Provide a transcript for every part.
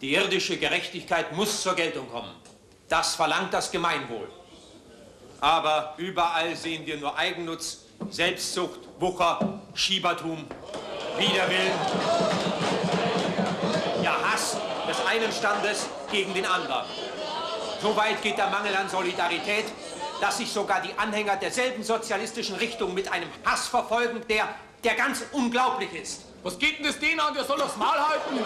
Die irdische Gerechtigkeit muss zur Geltung kommen. Das verlangt das Gemeinwohl. Aber überall sehen wir nur Eigennutz, Selbstsucht, Wucher, Schiebertum, Widerwillen. Ja, Hass des einen Standes gegen den anderen. So weit geht der Mangel an Solidarität, dass sich sogar die Anhänger derselben sozialistischen Richtung mit einem Hass verfolgen, der, der ganz unglaublich ist. Was geht denn das den an? Der soll aufs Maul halten.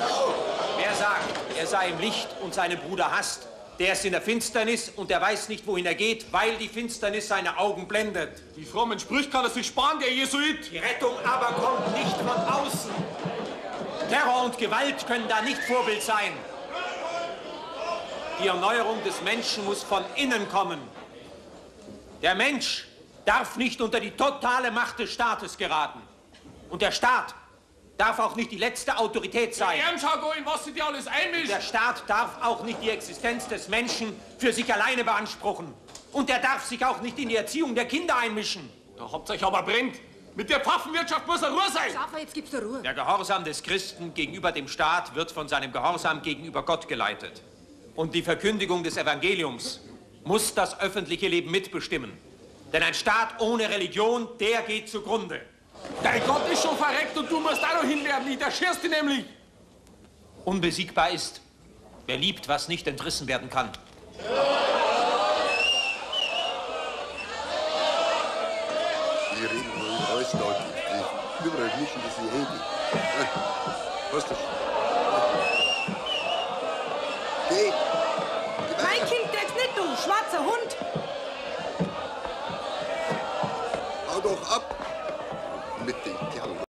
Er sei im Licht und seinen Bruder hasst, der ist in der Finsternis und der weiß nicht, wohin er geht, weil die Finsternis seine Augen blendet. Die frommen Sprüche kann er sich sparen, der Jesuit. Die Rettung aber kommt nicht von außen. Terror und Gewalt können da nicht Vorbild sein. Die Erneuerung des Menschen muss von innen kommen. Der Mensch darf nicht unter die totale Macht des Staates geraten. Und der Staat darf auch nicht die letzte Autorität sein. Ja, schau in was sie dir alles einmischt. Der Staat darf auch nicht die Existenz des Menschen für sich alleine beanspruchen. Und er darf sich auch nicht in die Erziehung der Kinder einmischen. Da habt euch aber brennt. Mit der Pfaffenwirtschaft muss er Ruhe sein. Schaffer, jetzt gibt's Ruhe. Der Gehorsam des Christen gegenüber dem Staat wird von seinem Gehorsam gegenüber Gott geleitet. Und die Verkündigung des Evangeliums muss das öffentliche Leben mitbestimmen. Denn ein Staat ohne Religion, der geht zugrunde. Dein Gott ist schon verreckt und du musst auch noch hinwerden. Ich erschirst dich nämlich. Unbesiegbar ist, wer liebt, was nicht entrissen werden kann. Wir reden wohl in deutlich. Überall mischen das die Hände. Was das? Geh! Mein Kind, der ist nicht du, schwarzer Hund! Hau doch ab! بالتنتي على الله